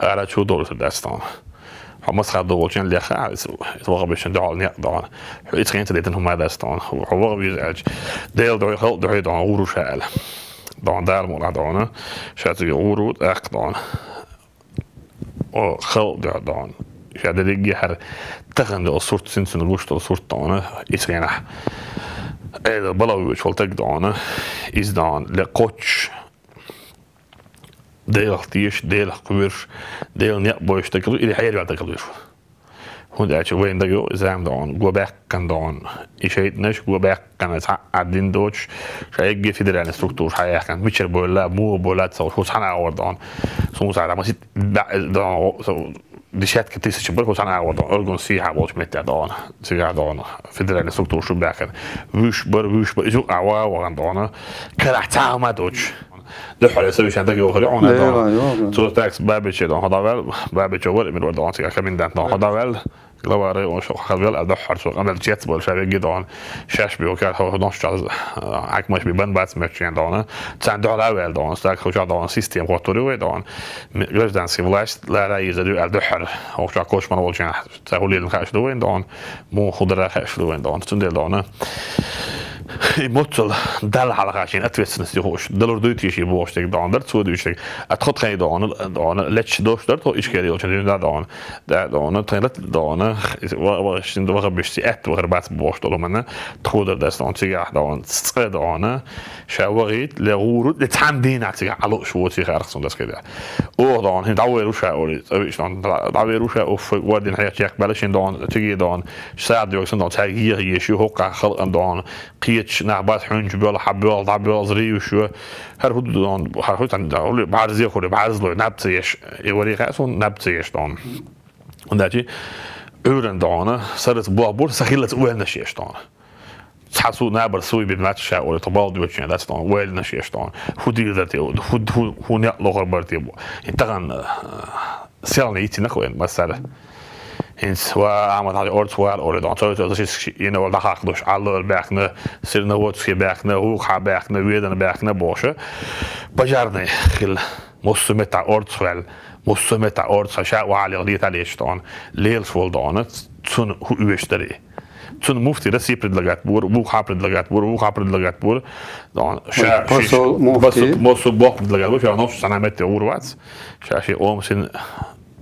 ära chu dol så destan har mas khad dol chen lekha is war bish dal ne dan it geen te dit en homa destan har war bi edge deel do halt do dan uru shal dan daar mo dan schat ge uru echt dan och geld dan ja det ligger här تغن الصورت سنسن الوشت الصورت دانا إسرينا إذا بلاوي شولتك دانا إز دان لقوتش ديل اختيش ديل قوير ديل نيق Dél-Tíš, Dél-Kvirš, Dél-Njakboļš, ir jāievēlētākļus. Hun er til Wayne, der gjorde sammen dagen, gå back kan dagen. I skjøyten er gå back kan et adin dodge, så jeg gir fidder en struktur, så jeg kan mye bolle, mor bolle, så szóval hos han er over dagen. Så szóval hun sa, da må sitte, så de kjetke tisse ikke, bare hos han er over dagen, ølgon si her vårt midt i dagen, si her dagen, fidder en struktur, så back kan, vush, bare. lehajszol, és hát megjókolja, onnantól tudták bábicséd a hadavel, bábicsével, miről dancikák mindent a hadavel, لو ريون شو خبل ادحر شو قبل جيتس بول شبي جدعان شاش بيو كان هو نش عك مش ببن بعد مش يعني دانا تان دعاء اول دان استاك خوش دان سيستم خاطر وي دان ليش دان سيم لاش لا لا يزدو ادحر او شو كوش من اول جان تقول لي خاش دوين دان مو خضر خاش دوين دان تندل دانا mo khudra khash do en doon tundel doon motul dal halaqashin atwesnes yosh dalor duyti shi boshtek dan der tsu at khot khay dan dan lech dosh der to iskeri yosh den dan da dan taylat dan wa shin do rabishti et wa rabat bosh do man tkhudar das dan tiga dan tsre dan shawarit le rurut le tamdin atiga alo shwoti kharxon das keda o oh, dan hin dawer usha ori ich dan dawer usha of oh, wadin hayat yak balashin dan tigi dan sad yo dan tagir yeshu hoqa khalqan Riječ na baš hunč bila habila da bila zriju što her hud on har hud عند أقول بعرض يخور بعرض له نبتيش يوري خاصون نبتيش دون ونداتي ören dana seret babur sakillet uelna sheshtan تحسو نابر سوي بالماتش ولا تبالد وجهنا ذاتس دون ويل نشي اشتون هو دير ذاتي هو هو هو نقلو غربرتي بو. انتغن سيرنا يتي نقوين مساله инсуа амад орцуар оридон сис инолда хақдуш аллар бәхне сирноводский бәхне уха бәхне веден бәхне бошы пожарный хил муссумета орцуэл муссумета орца ша ва али гдита лештон лел сволдон цун хуэштери цун муфти раси предлагат бур буха предлагат бур буха предлагат бур дон ша муфти мосу бог предлагат бур ша ноф санамете урвац ша ши омсин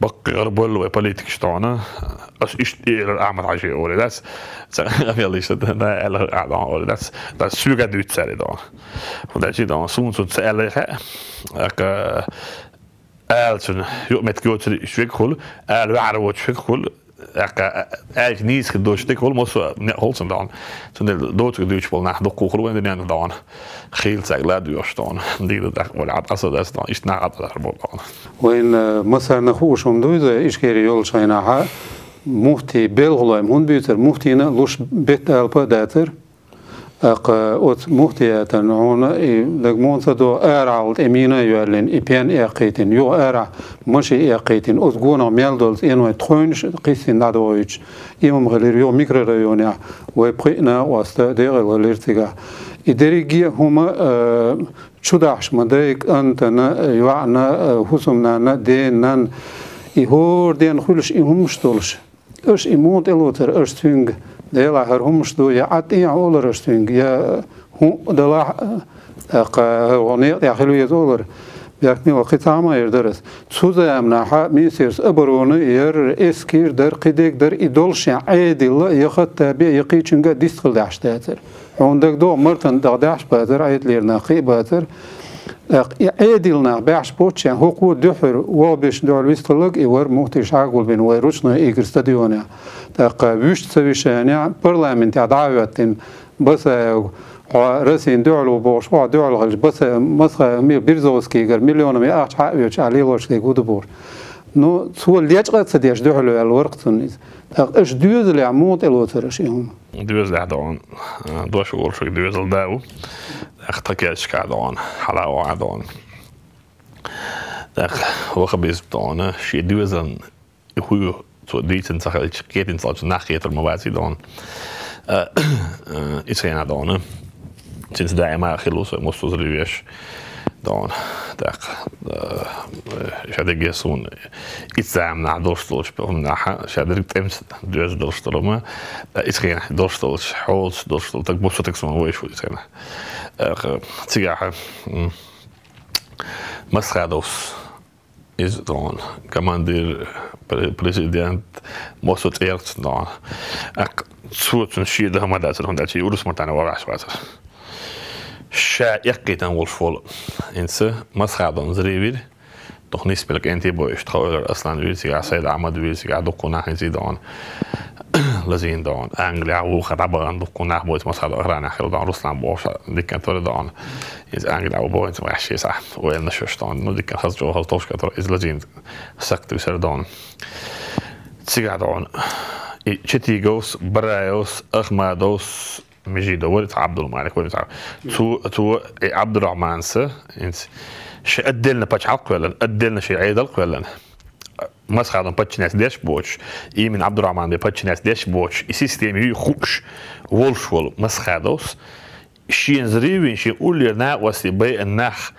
bakker bollu ja poliitikas toona, ametinaisega oli täis, seal lihtsalt jälle ära oli täis, ta süged üldse oli too. ma täitsa toon suundus jälle, aga hääldasin, mitte kui ütlesin, et kõik hull, hääl väär, kõik hull jag är niet gedost hol måste håll som dan så det då tog du på nach då kokor under den dagen helt så glad du stan det det var alltså det är inte när att det var وين مثلا نخوش هم دوزة إشكيري يول شاينا ها مفتي بلغلايم هون بيتر مفتي لوش بيت ألبا داتر ot äh, muhtiyatan hon degmon sado era alt emina yöllen ipen eqitin yo era mushi eqitin ot gona meldols eno trönsch qisin nadoyç imam gelir yo mikrorayona ve prina wasta dere valirtiga iderigi huma äh, çudaş madayk antana yuana äh, husumnana denan ihor den khulsh ihum shtolsh ös imont eloter ös tüng дела хархум что я атия олар штинг я ху дала э, ка гоне я хилу я олар. Яхни вакыт ама ердерес суза амна ха мисерс аброны ер эскир дер кидек дер идол ша айдилла яхат қылды аштатыр ондагдо мыртын дағдаш батыр айтлерна қи батыр edilna bash poçen huku dühür wa bish dor vistolog i var muhti şagul bin ve ruçna igir stadiona tak vysh sevişene parlamenti adavetin basa rësin dëllu bosh, pa dëllu gëllë, bëse mësë mirë birzos ki gërë, milionë me aqë haqë jo që alilosh ki gudë bosh. Në cuë leqë gëtë së desh dëllu e lë vërkëtën, është dyzë le amot e lotër është i. dőzládon, dosogorsak dőzládon, ehta kecskádon, halávádon. De hoha biztón, si dőzen, hú, to dűten szakad, és két inc nachéter ma vácidon. Iszajánádon, since de már hilúszó, most az rűvés. Daar maar gelos moest zo ruies. Dan, dag, ich hatte gestern exam nach Dostol spielen nach ich hatte direkt ems dus Dostol maar is geen Dostol Holz Dostol tak moest ik zo mooi voor zijn. Eh sigaha. Eh, hm, Masrados is dan commander president måste ett dan. Ak suot sun skida hama da sun da ci urus matana wa raswata. Sha yaqitan wolfol inse masradan zrivir doch nisbel انت بوش تخول اصلا ويلسي سيد عمد ويلسي قاعد دقونا هنزي دون لزين دون انجليا و خراب عند دقونا بوت مسخد اغرانا خير دون رسلان بوش ديكن تول دون از انجليا و بوت وحشي صح وين نشوش دون نو ديكن خاص جو خاص توش كتر از لزين سكت وسر دون تسيقع دون تشتيغوس برايوس اخمادوس megyida volt, apdalomainak volt, tu, tu apdalománsa, és eddelne pacsák vellen, eddelne se ejdalk vellen. مسخرة باتشناس داش بوتش. اي من عبد الرحمن باتشناس داش بوتش. اي سيستيم يو خوش. وولشول مسخادوس شين زريوين شين اولير نا واسي بي الناخ.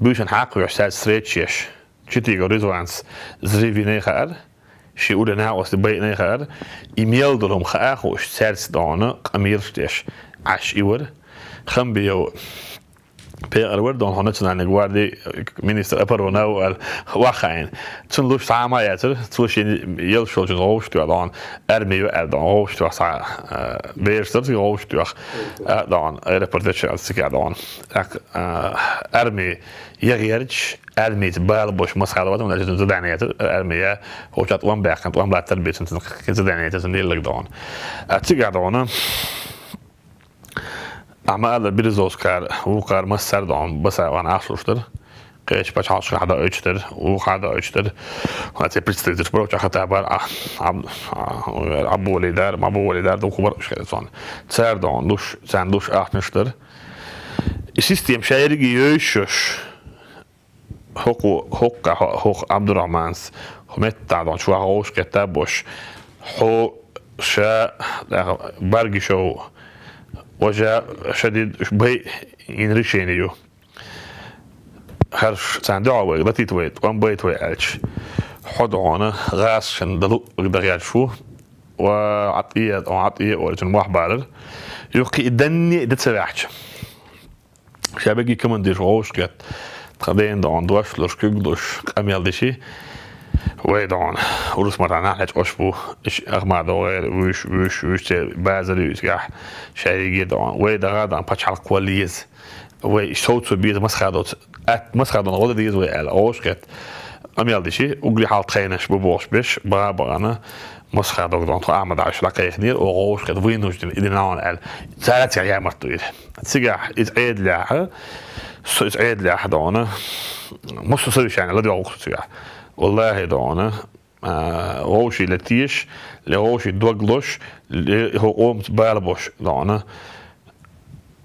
بيوشن حاقو يحساد سريتشيش تشتي غوريزوانس زريوين اي خار شيقول انها وسط بيت نيخر يميل دلهم خاخوش سارس دانا قمير شتاش عش ايور خم بيو Pierre Eduardo Nationalne Guardi minister par no ar wachain. Tun lu samaéter tu sin jeelschulgen hoofdstuur dan er mé er dan hoofdstuur weerster eh, hoofdstuur eh, dan reportage se dan. Eh, er mé jegerch ermét belbos maszállatom, ez az Dániát erméje, hogy hát van bekent, van blát természetesen, ez a Dániát, ez a nélegdán. Cigádon, tsun dillig dan. Tsiga dan أعمال بيرز أوسكار وقار مسر دام بس وأنا أخلصتر قيش باش عاش حدا أجتر وحدا أجتر وهاتي بريستيتر بروش أخذ عبار عبو ولي دار عبو ولي دار دو خبر مش كده صان تسار دان دوش سان دوش أخ نشتر السيستم شايرجي يوشش حقو حق حق عبد الرحمن متى دان شو هوش كتابوش حو شا برجي شو وجاء شديد بي ينريشين يو. هرش صندوق وي لطيت ويت وان بيت وي اتش حد عنا غاس شن دلو قدر يعرفو وعطية أو عطية أو جن واحد بارد يوقي إدني دت سباحش شابكي كمان ديش غوش قد تخدين دعون دوش لوش قدوش قميال ديشي. weydon urus marana hech oshbu ish ahmad oer ush ush ush bazari usgah shayrigedon weydagadan pachal qwaliz we soutso bir maschadot at maschadon roda diz we al oshqet amyaldişi ugli hal trainers bu boş beş barabana maschadogdan to amad ash laqih nir o oshqet winusdin idinaon al zalat ya yamart tuid sigah iz aid laha so iz aid laha dona musu sabi shana la diwa uqsu sigah سويش يعني لدي أوقف تسقح والله دعونا غوشي لتيش لغوشي دوغلوش هو قومت بالبوش دعونا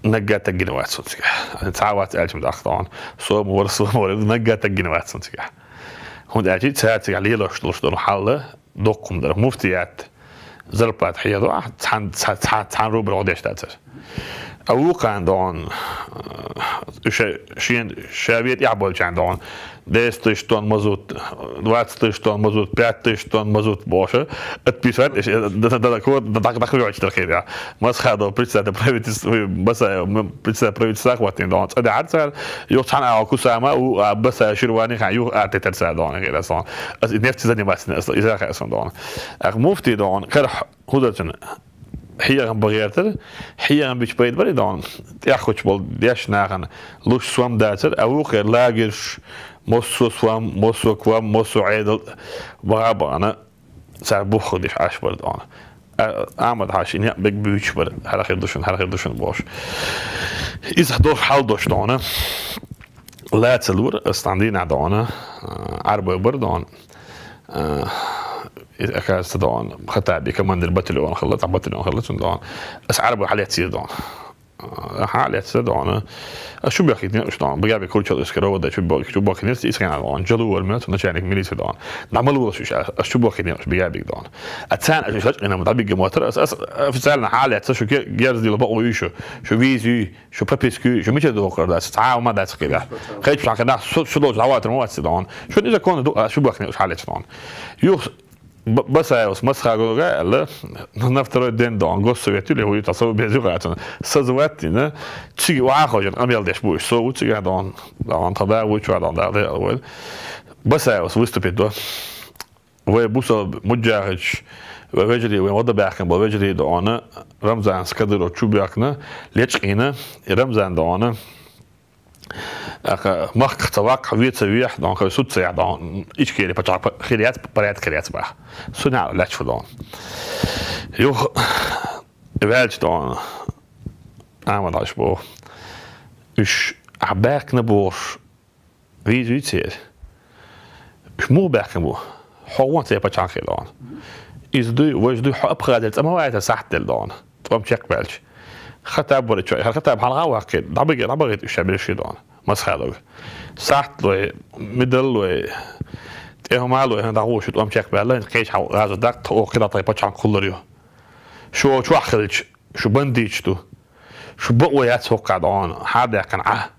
نجات الجنوات صنتك تعاوات ألف من أخطان صوم ورسوم ورد نجات الجنوات صنتك هون أجي تساتك عليه لوش لوش دون حالة دوكم در مفتيات زربات حيادو تحن تحن روبر عوديش تاتر a Vulkándon és ilyen sávét Jábolcsándon, de ezt is tanmazott, 20 is tanmazott, 5 is tanmazott, боже, отписать, до такого, до так бахвёчно херя. Масхадо председатель правительства, баса председатель правительства хватит дон. А дацар, ё цана акусама, у баса ширвани хан ю атетерса дон херя сон. Аз нефти заниматься, из-за херсон дон. Ах муфти дон, хер худачен, hiern bereerter, hiern bich beit bari dan. Ja choć bol diash nagan. Lush swam dacer, a uke lagish mosu swam, mosu kwam, mosu edel barabana. Sar bu khodish ash bari dan. Ahmet haşin ya bek büyük bari. Her akir düşün, her akir düşün boş. İzah doş hal doş dana. Latsel vur, standina dana. Arba bir dana. kada da on Hatabi, komandir bataljona, hala bataljon, hala da on. Asarbo haljeci da on. حالت دعنا شو بياخي دين إيش دعنا بيجاب كل شيء اسكروا وده شو بياخي شو بياخي نفس اسكان دعنا جلو ورمل تونا شيء ونشانك ميلي دعنا نعمل ولا شو شو بياخي دين إيش بيجاب دعنا اتسان إيش إيش أنا متعب جموتر اس اس في سالنا حالت شو جيرز دي لبقو يشو شو فيزي شو بابيسكو شو مش دو كردا ستعا وما ما دات كده خيت شو كان شو شو دوز عواتر مواتس دعنا شو اذا كون شو بياخي إيش حالت دعنا يو бросаю с масхару реале, на второй день до анго советю левую тасо безюратен. Сазуэти, не? Чиги уахожен, амел деш буш, со учига дон, дон тогда учва дон да дел, вот. Бросаю с выступить до. Вы бусо муджарич, вы вежели, вы мода бяхен, вы вежели до она, Рамзан скадыро чубякна, лечкина, и Рамзан до она, lecskéne, Ramzán dana, مخ تواق ويت سويح دونك سوت سيع دون ايش كيري بتاع خيريات بريات خيريات بقى سنع لا تشوف دون يو فالج دون اعمل عش بو ايش عباك نبوش wie zoiets hier. Ik moet bergen moe. Gewoon te hebben change dan. Is du, was du opgradeld, maar wij het zacht dan. Trom check welch. خطاب ولا شوي خطاب حلقة واحد دبق دبق الشعب الشيء maskaxdooda saaxd way midal way ehmaal way handa qoshid am check bala qeysh gaza dakt oo qida tayba chan kullariyo شو شو اخرج شو بنديجتو شو بقوى ياتسو قاعد أنا حادا قنعه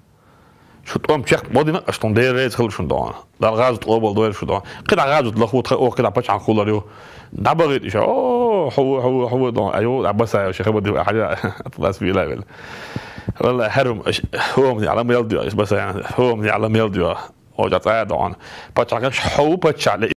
شو تقوم تشيك بودي نقش تون دير ريز خل شون دون لا الغاز تقوبل دوير شو دون قطع غاز تلخو أو قطع باتش عن كولر يو دابغيت إيش اوه هو هو هو دون أيوه عباس يا شيخ بدي حاجة اطلع سبيلا والله هرم هو من يعلم يلدي بس يعني هو من يعلم يلدي وجت عاد عن. بتشان هو بتشان